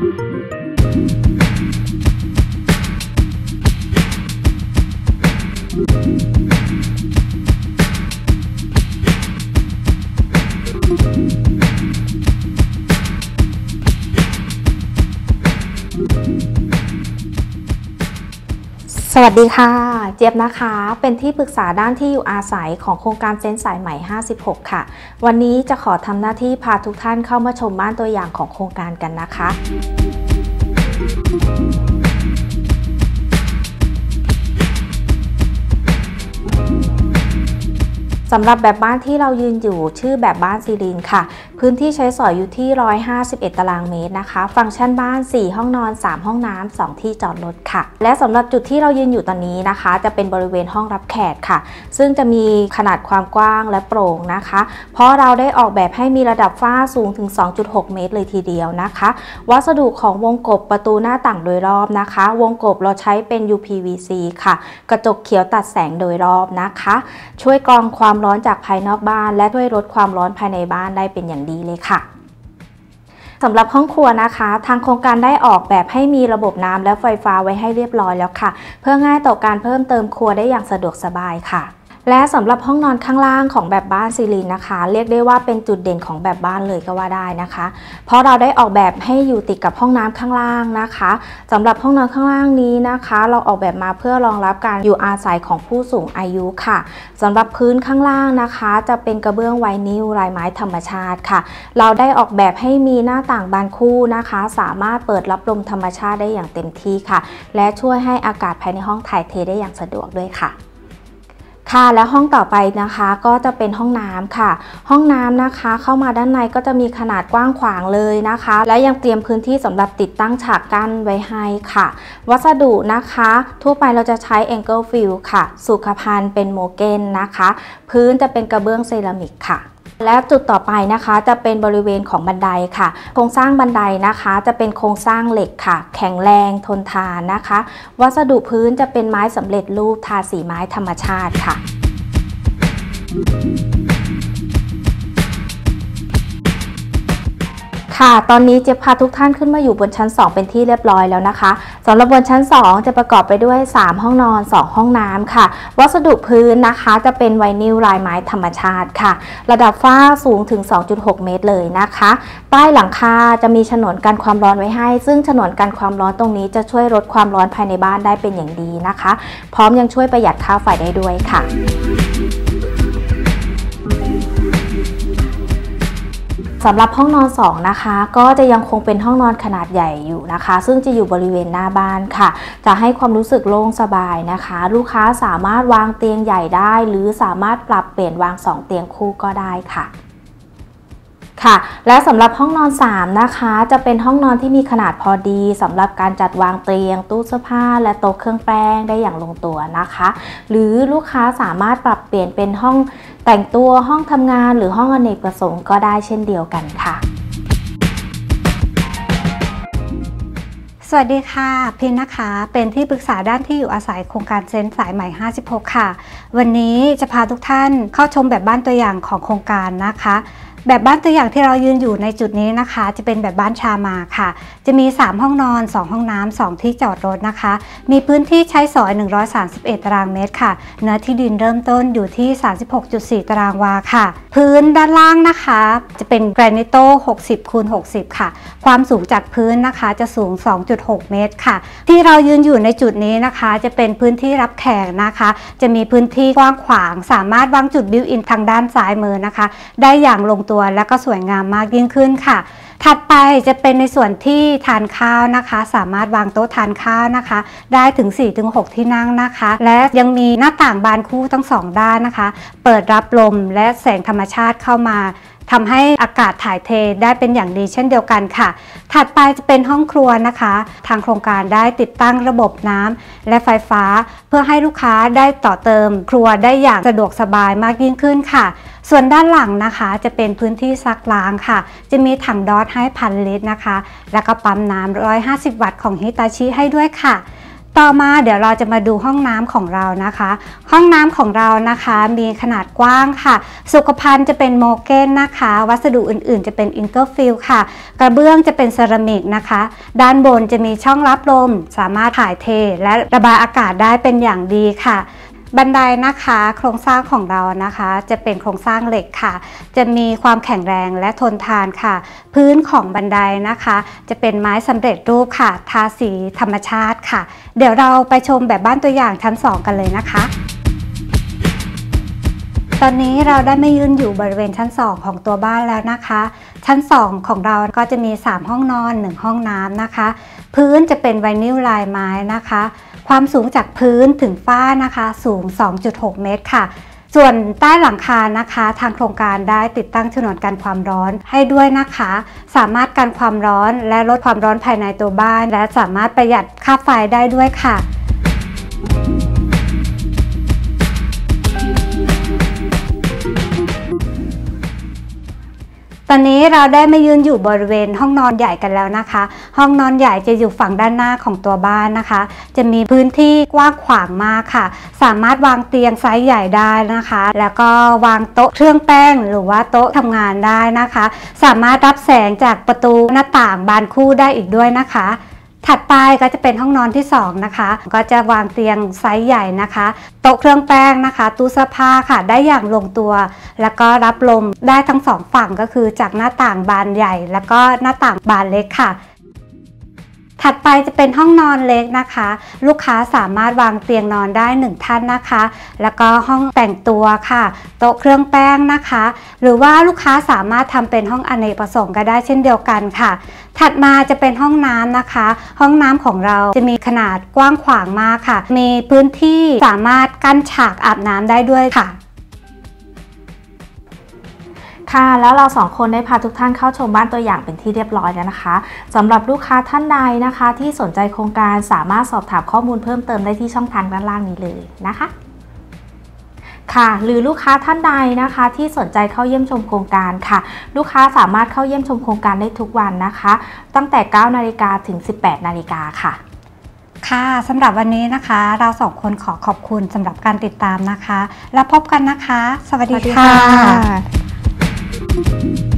Thank สวัสดีค่ะ เจี๊ยบนะคะ เป็นที่ปรึกษาด้านที่อยู่อาศัยของโครงการเซนสายใหม่ 56 ค่ะ วันนี้จะขอทำหน้าที่พาทุกท่านเข้ามาชมบ้านตัวอย่างของโครงการกันนะคะ สำหรับแบบบ้านที่เรายืนอยู่ชื่อแบบบ้านซีรินค่ะ พื้นที่ใช้สอยอยู่ที่ 151 ตารางเมตรนะคะ ฟังก์ชันบ้าน 4 ห้องนอน 3 ห้องน้ำ 2 ที่จอดรถค่ะ และสำหรับจุดที่เรายืนอยู่ตอนนี้นะคะ จะเป็นบริเวณห้องรับแขกค่ะ ซึ่งจะมีขนาดความกว้างและโปร่งนะคะ เพราะเราได้ออกแบบให้มีระดับฝ้าสูงถึง 2.6 เมตร เลยทีเดียวนะคะ วัสดุของวงกบประตูหน้าต่างโดยรอบนะคะ วงกบเราใช้เป็น UPVC ค่ะ กระจกเขียวตัดแสงโดยรอบนะคะ ช่วยกรองความร้อนจากภายนอกบ้าน และช่วยลดความร้อนภายในบ้านได้เป็นอย่างดีเลยค่ะสำหรับห้องครัวนะคะ ทางโครงการได้ออกแบบให้มีระบบน้ำและไฟฟ้าไว้ให้เรียบร้อยแล้วค่ะ เพื่อง่ายต่อการเพิ่มเติมครัวได้อย่างสะดวกสบายค่ะ และสำหรับห้องนอนข้างล่างของแบบบ้านซีรีนนะคะ เรียกได้ว่าเป็นจุดเด่นของแบบบ้านเลยก็ว่าได้นะคะ เพราะเราได้ออกแบบให้อยู่ติดกับห้องน้ำข้างล่างนะคะสำหรับห้องนอนข้างล่างนี้นะคะ เราออกแบบมาเพื่อรองรับการอยู่อาศัยของผู้สูงอายุค่ะสำหรับพื้นข้างล่างนะคะ จะเป็นกระเบื้องไวนิลลายไม้ธรรมชาติค่ะ เราได้ออกแบบให้มีหน้าต่างบานคู่นะคะ สามารถเปิดรับลมธรรมชาติได้อย่างเต็มที่ค่ะ และช่วยให้อากาศภายในห้องถ่ายเทได้อย่างสะดวกด้วยค่ะ ค่ะและห้องต่อไปนะคะก็จะเป็นห้องน้ำค่ะ ห้องน้ำนะคะ เข้ามาด้านในก็จะมีขนาดกว้างขวางเลยนะคะ และยังเตรียมพื้นที่สำหรับติดตั้งฉากกั้นไว้ให้ค่ะ วัสดุนะคะ ทั่วไปเราจะใช้ Angle Fill ค่ะ สุขภัณฑ์เป็นโมเกนนะคะ พื้นจะเป็นกระเบื้องเซรามิกค่ะ และจุดต่อไปนะคะจะเป็นบริเวณของบันไดค่ะ โครงสร้างบันไดนะคะ จะเป็นโครงสร้างเหล็กค่ะ แข็งแรงทนทานนะคะ วัสดุพื้นจะเป็นไม้สำเร็จรูปทาสีไม้ธรรมชาติค่ะ ค่ะ ตอนนี้เจะพาทุกท่านขึ้นมาอยู่บนชั้น 2 เป็นที่เรียบร้อยแล้วนะคะสำหรับบนชั้น 2 จะประกอบไปด้วย 3 ห้องนอน 2 ห้องน้ำค่ะ วัสดุพื้นนะคะจะเป็นไวนิลลายไม้ธรรมชาติค่ะ ระดับฝ้าสูงถึง 2.6 เมตรเลยนะคะ ใต้หลังคาจะมีฉนวนกันความร้อนไว้ให้ ซึ่งฉนวนกันความร้อนตรงนี้จะช่วยลดความร้อนภายในบ้านได้เป็นอย่างดีนะคะ พร้อมยังช่วยประหยัดค่าไฟได้ด้วยค่ะ สำหรับห้องนอน 2 นะคะ ก็จะยังคงเป็นห้องนอนขนาดใหญ่อยู่นะคะ ซึ่งจะอยู่บริเวณหน้าบ้านค่ะ จะให้ความรู้สึกโล่งสบายนะคะ ลูกค้าสามารถวางเตียงใหญ่ได้ หรือสามารถปรับเปลี่ยนวาง 2 เตียงคู่ก็ได้ค่ะ ค่ะ และสำหรับห้องนอน 3 นะคะ จะเป็นห้องนอนที่มีขนาดพอดีสำหรับการจัดวางเตียง ตู้เสื้อผ้า และโต๊ะเครื่องแป้งได้อย่างลงตัวนะคะ หรือลูกค้าสามารถปรับเปลี่ยนเป็นห้องแต่งตัวห้องทำงานหรือห้องอเนกประสงค์ก็ได้เช่นเดียวกันค่ะสวัสดีค่ะ พินนะคะ เป็นที่ปรึกษาด้านที่อยู่อาศัยโครงการเซนสายใหม่ 56 ค่ะ วันนี้จะพาทุกท่านเข้าชมแบบบ้านตัวอย่างของโครงการนะคะ แบบบ้านตัวอย่างที่เรายืนอยู่ในจุดนี้นะคะ จะเป็นแบบบ้านชามาค่ะ จะมี 3 ห้องนอน 2 ห้องน้ำ2ที่จอดรถนะคะ มีพื้นที่ใช้สอย 131 ตารางเมตรค่ะ เนื้อที่ดินเริ่มต้นอยู่ที่ 36.4 ตารางวาค่ะ พื้นด้านล่างนะคะ จะเป็นแกรนิตโต้60คูณ60 ค่ะ ความสูงจากพื้นนะคะจะสูง 2.6 เมตรค่ะ ที่เรายืนอยู่ในจุดนี้นะคะ จะเป็นพื้นที่รับแขกนะคะ จะมีพื้นที่กว้างขวาง สามารถวางจุดบิวอินทางด้านซ้ายมือนะคะ ได้อย่างลงตัวและก็สวยงามมากยิ่งขึ้นค่ะ ถัดไปจะเป็นในส่วนที่ทานข้าวนะคะ สามารถวางโต๊ะทานข้าวนะคะ ได้ถึง 4-6 ที่นั่งนะคะ และยังมีหน้าต่างบานคู่ทั้งสองด้านนะคะ เปิดรับลมและแสงธรรมชาติเข้ามาทำให้อากาศถ่ายเทได้เป็นอย่างดีเช่นเดียวกันค่ะ ถัดไปจะเป็นห้องครัวนะคะ ทางโครงการได้ติดตั้งระบบน้ำและไฟฟ้า เพื่อให้ลูกค้าได้ต่อเติมครัวได้อย่างสะดวกสบายมากยิ่งขึ้นค่ะ ส่วนด้านหลังนะคะจะเป็นพื้นที่ซักล้างค่ะ จะมีถัง DOS ให้พันลิตรนะคะ แล้วก็ปั๊มน้ำ150 วัตต์ของฮิตาชิให้ด้วยค่ะต่อมาเดี๋ยวเราจะมาดูห้องน้ำของเรานะคะ ห้องน้ำของเรานะคะ มีขนาดกว้างค่ะ สุขภัณฑ์จะเป็น Mogen นะคะ วัสดุอื่นๆ จะเป็นอินเตอร์ฟิลค่ะ กระเบื้องจะเป็นเซรามิกนะคะ ด้านบนจะมีช่องรับลม สามารถถ่ายเท และระบายอากาศได้เป็นอย่างดีค่ะ บันไดนะคะโครงสร้างของเรานะคะ จะเป็นโครงสร้างเหล็กค่ะ จะมีความแข็งแรงและทนทานค่ะ พื้นของบันไดนะคะ จะเป็นไม้สำเร็จรูปค่ะ ทาสีธรรมชาติค่ะ เดี๋ยวเราไปชมแบบบ้านตัวอย่างชั้น 2 กันเลยนะคะตอนนี้เราได้ไม่ยืนอยู่บริเวณชั้น 2 ของตัวบ้านแล้วนะคะ ชั้น 2 ของเราก็จะมี 3 ห้องนอน 1 ห้องน้ำนะคะ พื้นจะเป็นไวนิลลายไม้นะคะ ความสูงจากพื้นถึงฝ้านะคะสูง 2.6 เมตรค่ะ ส่วนใต้หลังคานะคะ ทางโครงการได้ติดตั้งฉนวนกันความร้อนให้ด้วยนะคะ สามารถกันความร้อนและลดความร้อนภายในตัวบ้าน และสามารถประหยัดค่าไฟได้ด้วยค่ะ ตอนนี้เราได้มายืนอยู่บริเวณห้องนอนใหญ่กันแล้วนะคะ ห้องนอนใหญ่จะอยู่ฝั่งด้านหน้าของตัวบ้านนะคะ จะมีพื้นที่กว้างขวางมากค่ะ สามารถวางเตียงไซส์ใหญ่ได้นะคะ แล้วก็วางโต๊ะเครื่องแป้งหรือว่าโต๊ะทำงานได้นะคะ สามารถรับแสงจากประตูหน้าต่างบานคู่ได้อีกด้วยนะคะ ถัดไปก็จะเป็นห้องนอนที่ 2 นะคะ ก็จะวางเตียงไซส์ใหญ่นะคะ โต๊ะเครื่องแป้งนะคะ ตู้เสื้อผ้าค่ะ ได้อย่างลงตัว แล้วก็รับลมได้ทั้งสองฝั่งก็คือจากหน้าต่างบานใหญ่ แล้วก็หน้าต่างบานเล็กค่ะ ถัดไปจะเป็นห้องนอนเล็กนะคะ ลูกค้าสามารถวางเตียงนอนได้ 1 ท่านนะคะ แล้วก็ห้องแต่งตัวค่ะ โต๊ะเครื่องแป้งนะคะ หรือว่าลูกค้าสามารถทำเป็นห้องอเนกประสงค์ก็ได้เช่นเดียวกันค่ะ ถัดมาจะเป็นห้องน้ำนะคะ ห้องน้ำของเราจะมีขนาดกว้างขวางมากค่ะ มีพื้นที่สามารถกั้นฉากอาบน้ำได้ด้วยค่ะ ค่ะแล้วเราสองคนได้พาทุกท่านเข้าชมบ้านตัวอย่างเป็นที่เรียบร้อยแล้วนะคะสำหรับลูกค้าท่านใดนะคะ ที่สนใจโครงการสามารถสอบถามข้อมูลเพิ่มเติมได้ที่ช่องทางด้านล่างนี้เลยนะคะค่ะหรือลูกค้าท่านใดนะคะที่สนใจเข้าเยี่ยมชมโครงการค่ะ ลูกค้าสามารถเข้าเยี่ยมชมโครงการได้ทุกวันนะคะ ตั้งแต่ 9 นาฬิกาถึง 18 นาฬิกาค่ะ ค่ะสำหรับวันนี้นะคะ เราสองคนขอขอบคุณสำหรับการติดตามนะคะ แล้วพบกันนะคะ สวัสดีค่ะค่ะ thank you